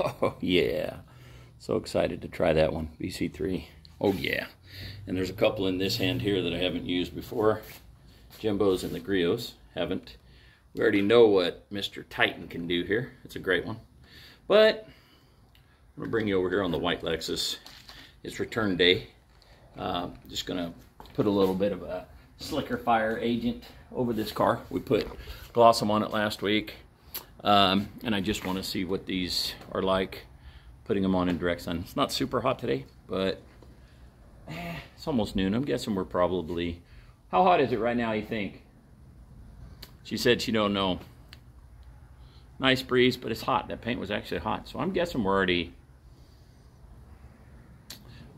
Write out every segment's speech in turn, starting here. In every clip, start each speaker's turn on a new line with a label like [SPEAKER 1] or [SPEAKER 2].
[SPEAKER 1] Oh, yeah. So excited to try that one, BC3. Oh, yeah. And there's a couple in this hand here that I haven't used before. Jimbo's and the Griots. Haven't. We already know what Mr. Titan can do here. It's a great one. But I'm going to bring you over here on the white Lexus. It's return day. Uh, just going to put a little bit of a slicker fire agent over this car. We put Glossum on it last week. Um, and I just want to see what these are like putting them on in direct sun. It's not super hot today, but eh, it's almost noon. I'm guessing we're probably, how hot is it right now, you think? She said she don't know. Nice breeze, but it's hot. That paint was actually hot. So I'm guessing we're already,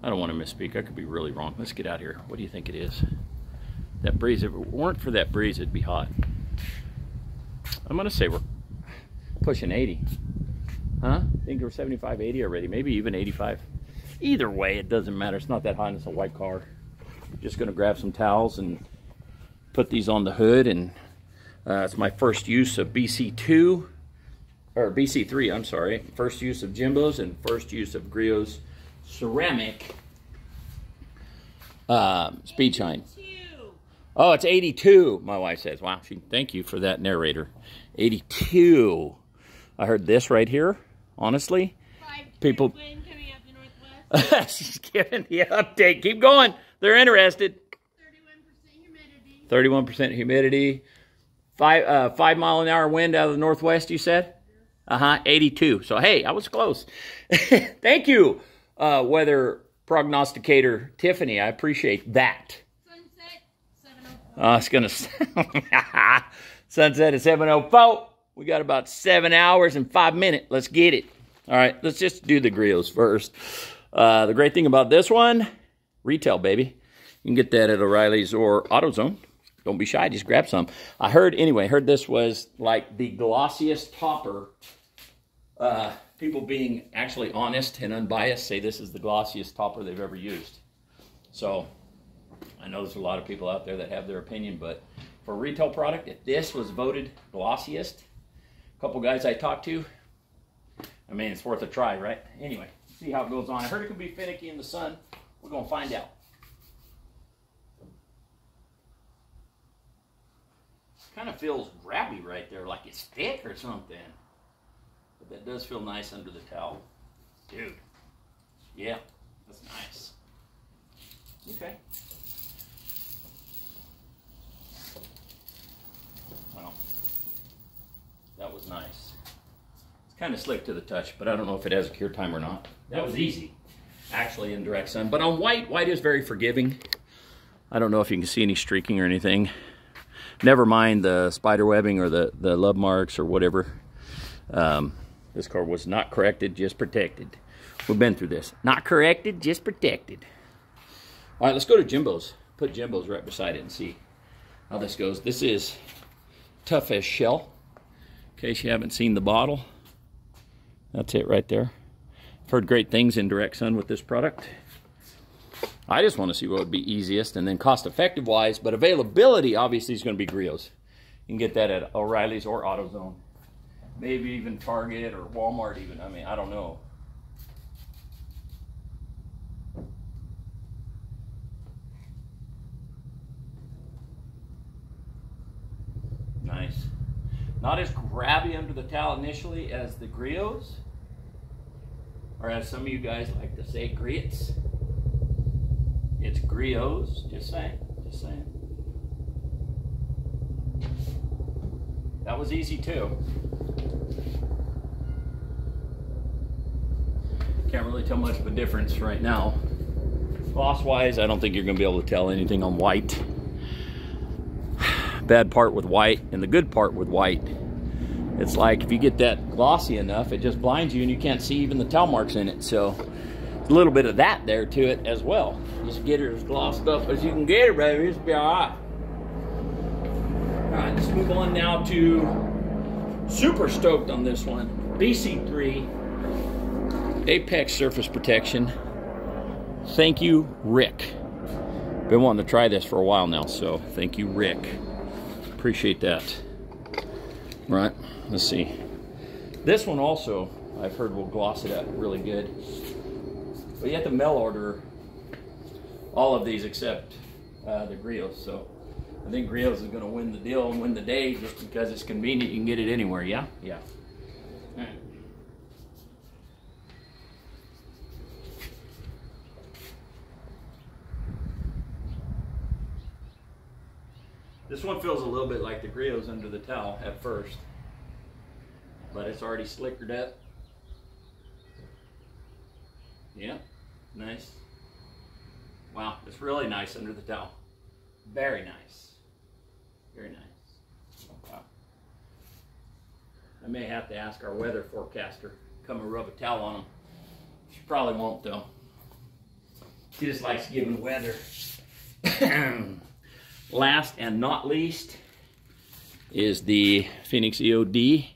[SPEAKER 1] I don't want to misspeak. I could be really wrong. Let's get out here. What do you think it is? That breeze, if it weren't for that breeze, it'd be hot. I'm going to say we're pushing 80. Huh? I think we're 75, 80 already, maybe even 85. Either way, it doesn't matter. It's not that hot. It's a white car. Just going to grab some towels and put these on the hood. And uh, it's my first use of BC2, or BC3, I'm sorry. First use of Jimbo's and first use of Griots ceramic uh, speed shine. Oh, it's 82, my wife says. Wow, she, thank you for that narrator. 82. I heard this right here, honestly. People. She's giving the update. Keep going. They're interested. 31% humidity. 31% humidity. Five, uh, five mile an hour wind out of the northwest, you said? Uh-huh, 82. So, hey, I was close. Thank you, uh, weather prognosticator Tiffany. I appreciate that. Sunset, uh, it's going to... Sunset at 7.04. We got about seven hours and five minutes. Let's get it. All right, let's just do the Griot's first. Uh, the great thing about this one, retail, baby. You can get that at O'Reilly's or AutoZone. Don't be shy, just grab some. I heard, anyway, heard this was like the glossiest topper. Uh, people being actually honest and unbiased say this is the glossiest topper they've ever used. So, I know there's a lot of people out there that have their opinion, but for a retail product, if this was voted glossiest, couple guys I talked to, I mean, it's worth a try, right? Anyway, see how it goes on. I heard it could be finicky in the sun. We're going to find out. Kind of feels grabby right there, like it's thick or something. But that does feel nice under the towel. Dude. Yeah, that's nice. Okay. Well, nice. It's kind of slick to the touch, but I don't know if it has a cure time or not. That was easy, actually, in direct sun. But on white, white is very forgiving. I don't know if you can see any streaking or anything. Never mind the spider webbing or the, the love marks or whatever. Um, this car was not corrected, just protected. We've been through this. Not corrected, just protected. All right, let's go to Jimbo's. Put Jimbo's right beside it and see how this goes. This is tough as shell. In case you haven't seen the bottle. That's it right there. I've heard great things in direct sun with this product. I just want to see what would be easiest and then cost effective wise, but availability obviously is going to be Griots. You can get that at O'Reilly's or AutoZone. Maybe even Target or Walmart even. I mean, I don't know. Nice. Not as grabby under the towel initially as the Griots, or as some of you guys like to say, grits. It's Griots, just saying, just saying. That was easy too. Can't really tell much of a difference right now. Gloss-wise, I don't think you're going to be able to tell anything on white bad part with white and the good part with white. It's like if you get that glossy enough, it just blinds you and you can't see even the towel marks in it. So a little bit of that there to it as well. Just get it as glossed up as you can get it, baby. It's be all right. All right, let's move on now to super stoked on this one. BC3 Apex Surface Protection. Thank you, Rick. Been wanting to try this for a while now, so thank you, Rick. Appreciate that. Right, let's see. This one also I've heard will gloss it up really good. But you have to mail order all of these except uh, the Griot's. So I think Griot's is going to win the deal and win the day just because it's convenient. You can get it anywhere. Yeah, yeah. This one feels a little bit like the Griot's under the towel at first, but it's already slickered up. Yeah, nice. Wow, it's really nice under the towel. Very nice. Very nice. Wow. I may have to ask our weather forecaster come and rub a towel on them. She probably won't though. She just likes giving weather. Last and not least is the Phoenix EOD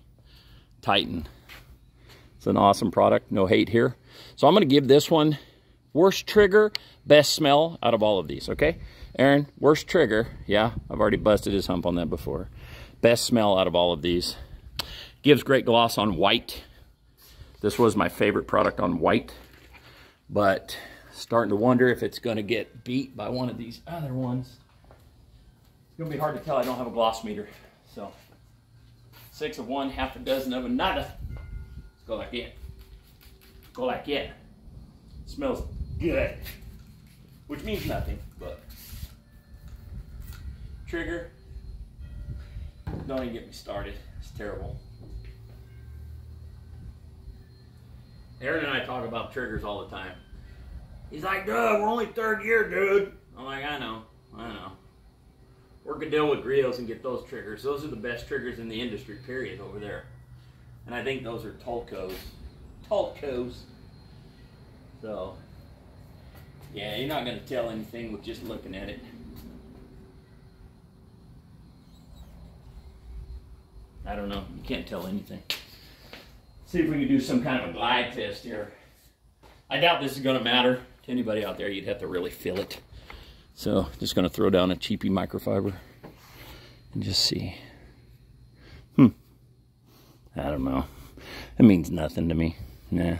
[SPEAKER 1] Titan. It's an awesome product, no hate here. So I'm gonna give this one worst trigger, best smell out of all of these, okay? Aaron, worst trigger, yeah, I've already busted his hump on that before. Best smell out of all of these. Gives great gloss on white. This was my favorite product on white, but starting to wonder if it's gonna get beat by one of these other ones. Gonna be hard to tell, I don't have a gloss meter, so. Six of one, half a dozen of another. Let's go like it. Go like it. Smells good. Which means nothing, but. Trigger. Don't even get me started. It's terrible. Aaron and I talk about triggers all the time. He's like, Doug, we're only third year, dude. I'm like, I know, I know. Work a deal with Griot's and get those triggers. Those are the best triggers in the industry, period, over there. And I think those are Tolcos. Tolcos. So, yeah, you're not going to tell anything with just looking at it. I don't know. You can't tell anything. See if we can do some kind of a glide test here. I doubt this is going to matter to anybody out there. You'd have to really feel it. So just to throw down a cheapy microfiber and just see. Hmm. I don't know. It means nothing to me. Nah.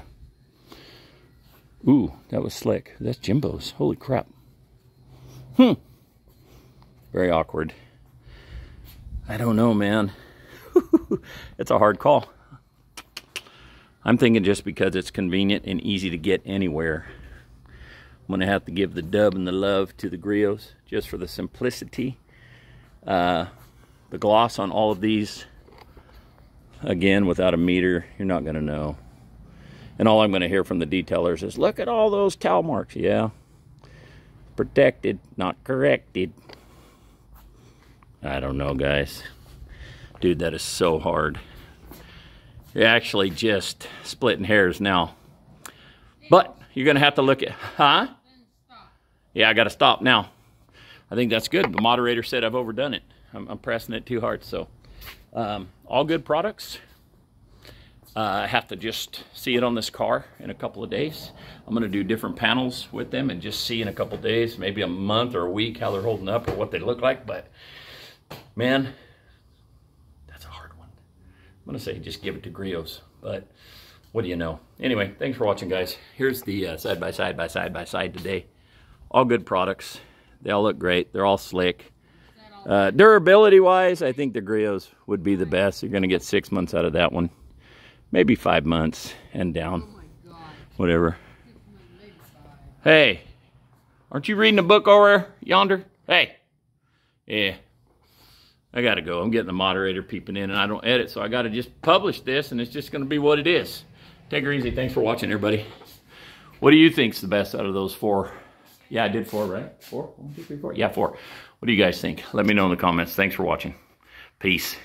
[SPEAKER 1] Ooh, that was slick. That's Jimbo's. Holy crap. Hmm. Very awkward. I don't know, man. it's a hard call. I'm thinking just because it's convenient and easy to get anywhere. I'm to have to give the dub and the love to the Griot's just for the simplicity. Uh, the gloss on all of these, again, without a meter, you're not to know. And all I'm to hear from the detailers is, look at all those towel marks. Yeah. Protected, not corrected. I don't know, guys. Dude, that is so hard. You're actually just splitting hairs now. But you're going to have to look at, huh? Yeah, I got to stop now. I think that's good. The moderator said I've overdone it. I'm, I'm pressing it too hard. So, um, all good products. Uh, I have to just see it on this car in a couple of days. I'm going to do different panels with them and just see in a couple of days, maybe a month or a week, how they're holding up or what they look like. But, man, that's a hard one. I'm going to say just give it to Griot's, but what do you know? Anyway, thanks for watching, guys. Here's the uh, side by side by side by side today. All good products. They all look great. They're all slick. Uh, Durability-wise, I think the Griot's would be the best. You're going to get six months out of that one maybe five months and down. Whatever. Hey, aren't you reading a book over yonder? Hey. Yeah. I got to go. I'm getting the moderator peeping in and I don't edit, so I got to just publish this and it's just going to be what it is. Take her easy. Thanks for watching, everybody. What do you think's the best out of those four? Yeah, I did four, right? Four? One, two, three, four. Yeah, four. What do you guys think? Let me know in the comments. Thanks for watching. Peace.